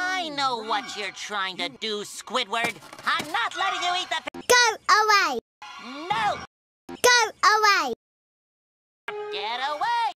I know what you're trying to do, Squidward. I'm not letting you eat the... Go away! No! Go away! Get away!